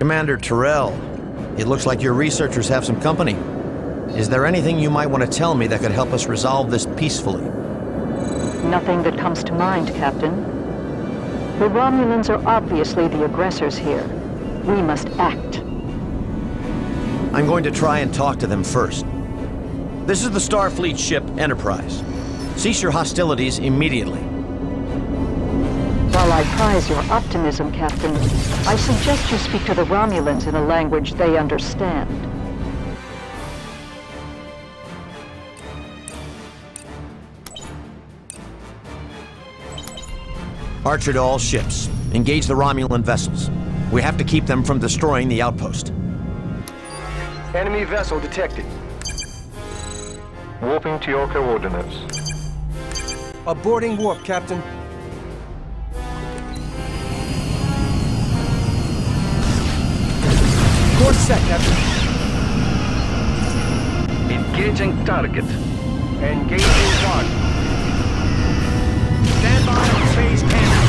Commander T'Urell, it looks like your researchers have some company. Is there anything you might want to tell me that could help us resolve this peacefully? Nothing that comes to mind, Captain. The Romulans are obviously the aggressors here. We must act. I'm going to try and talk to them first. This is the Starfleet ship Enterprise. Cease your hostilities immediately. While I prize your optimism, Captain, I suggest you speak to the Romulans in a language they understand. Archer to all ships. Engage the Romulan vessels. We have to keep them from destroying the outpost. Enemy vessel detected. Warping to your coordinates. Aborting warp, Captain. Set, Captain. Engaging target. Engaging target. Stand by phase cannon.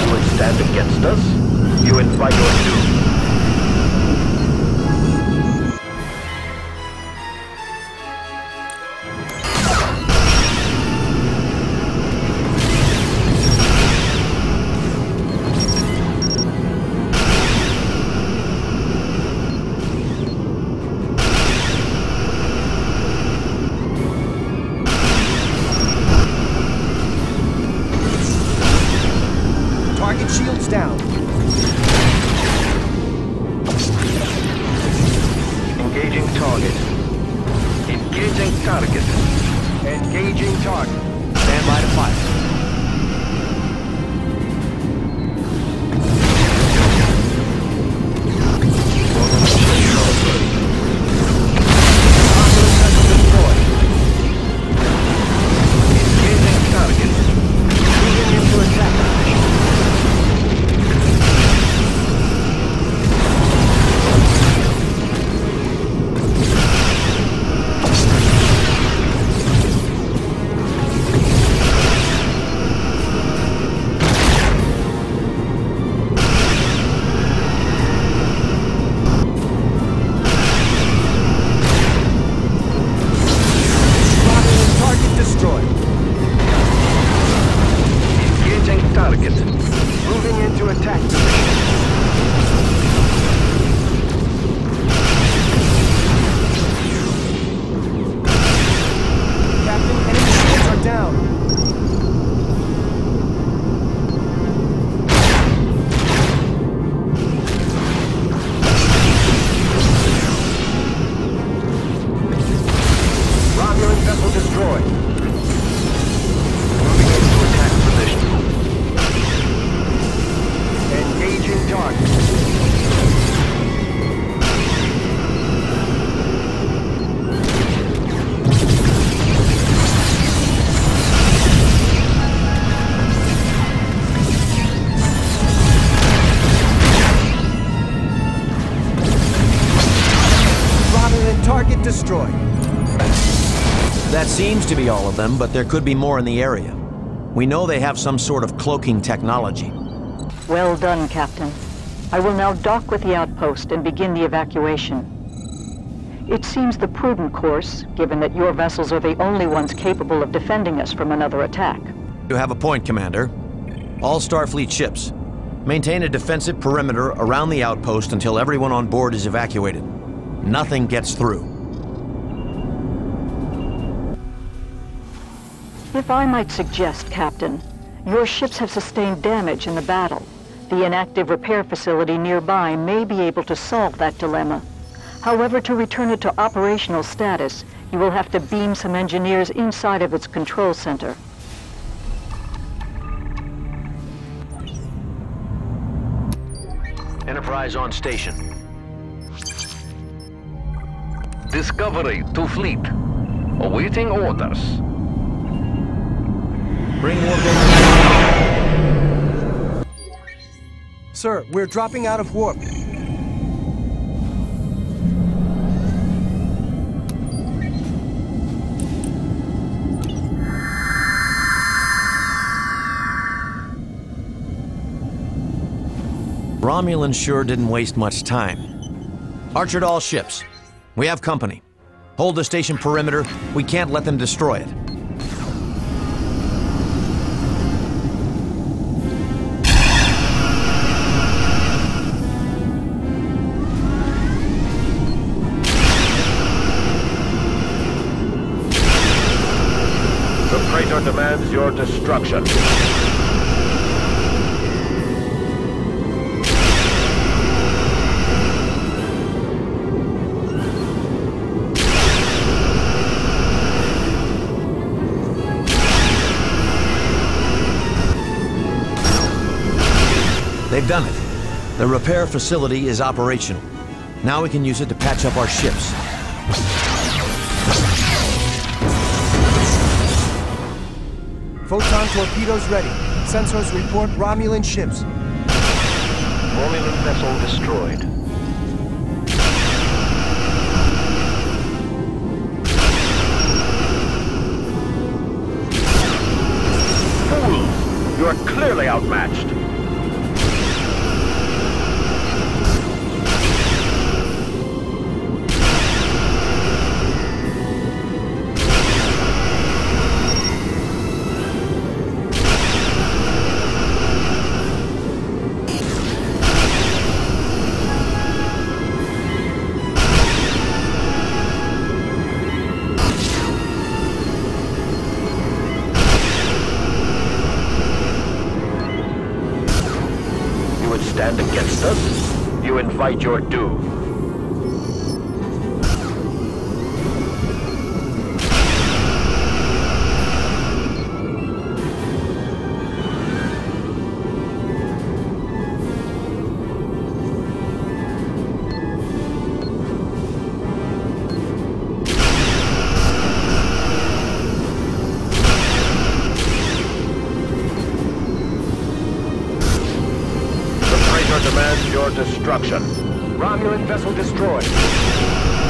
You would stand against us? You invite your doom. Destroyed. That seems to be all of them, but there could be more in the area. We know they have some sort of cloaking technology. Well done, Captain. I will now dock with the outpost and begin the evacuation. It seems the prudent course, given that your vessels are the only ones capable of defending us from another attack. You have a point, Commander. All Starfleet ships. Maintain a defensive perimeter around the outpost until everyone on board is evacuated. Nothing gets through. If I might suggest, Captain, your ships have sustained damage in the battle. The inactive repair facility nearby may be able to solve that dilemma. However, to return it to operational status, you will have to beam some engineers inside of its control center. Enterprise on station. Discovery to fleet. Awaiting orders. Bring warp Sir, we're dropping out of warp. Romulan sure didn't waste much time. Archer to all ships. We have company. Hold the station perimeter. We can't let them destroy it. Destruction. They've done it. The repair facility is operational. Now we can use it to patch up our ships. Photon torpedoes ready. Sensors report Romulan ships. Romulan vessel destroyed. Fools! You are clearly outmatched. Stand against us? You invite your doom. Destruction. Romulan vessel destroyed.